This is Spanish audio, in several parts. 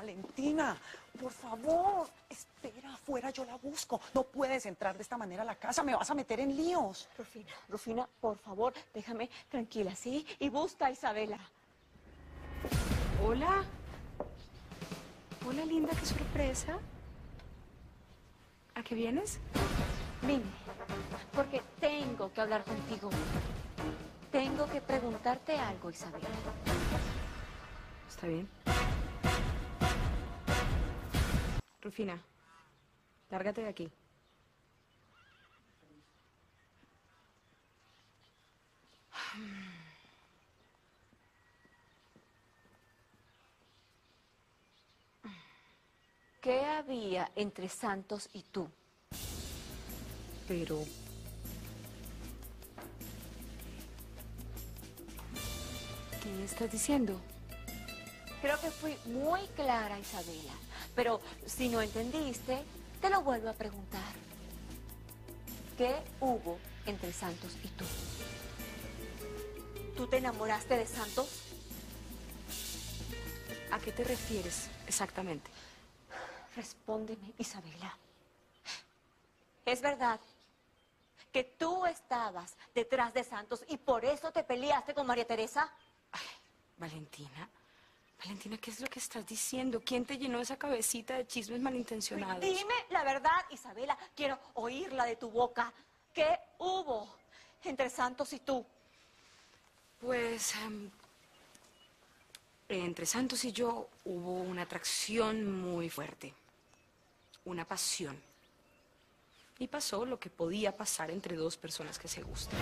Valentina, por favor, espera afuera, yo la busco. No puedes entrar de esta manera a la casa, me vas a meter en líos. Rufina, Rufina, por favor, déjame tranquila, ¿sí? Y busca a Isabela. Hola. Hola, linda, qué sorpresa. ¿A qué vienes? Vine, porque tengo que hablar contigo. Tengo que preguntarte algo, Isabela. Está bien. Rufina, lárgate de aquí. ¿Qué había entre Santos y tú? Pero... ¿Qué estás diciendo? Creo que fui muy clara, Isabela. Pero si no entendiste, te lo vuelvo a preguntar. ¿Qué hubo entre Santos y tú? ¿Tú te enamoraste de Santos? ¿A qué te refieres exactamente? Respóndeme, Isabela. ¿Es verdad que tú estabas detrás de Santos y por eso te peleaste con María Teresa? Ay, Valentina. Valentina, ¿qué es lo que estás diciendo? ¿Quién te llenó esa cabecita de chismes malintencionados? Dime la verdad, Isabela. Quiero oírla de tu boca. ¿Qué hubo entre Santos y tú? Pues em, entre Santos y yo hubo una atracción muy fuerte, una pasión. Y pasó lo que podía pasar entre dos personas que se gustan.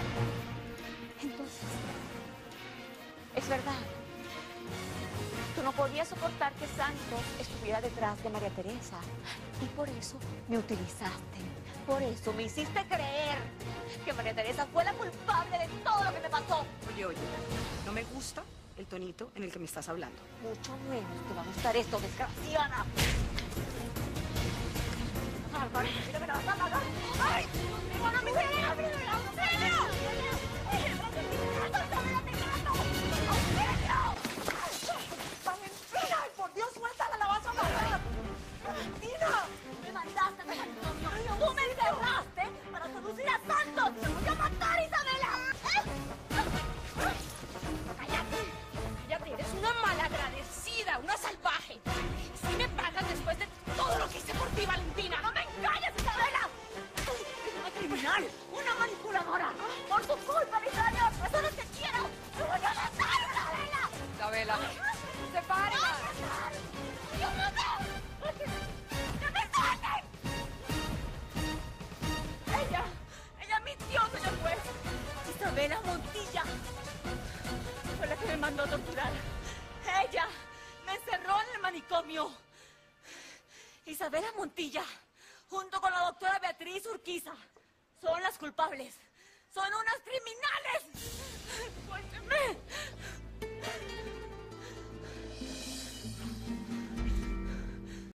Entonces, es verdad. No podías soportar que Santos estuviera detrás de María Teresa. Y por eso me utilizaste. Por eso me hiciste creer que María Teresa fue la culpable de todo lo que te pasó. Oye, oye, no me gusta el tonito en el que me estás hablando. Mucho menos te va a gustar esto, desgraciada. Ay, Isabela Montilla, junto con la doctora Beatriz Urquiza, son las culpables. Son unas criminales. ¡Suélteme!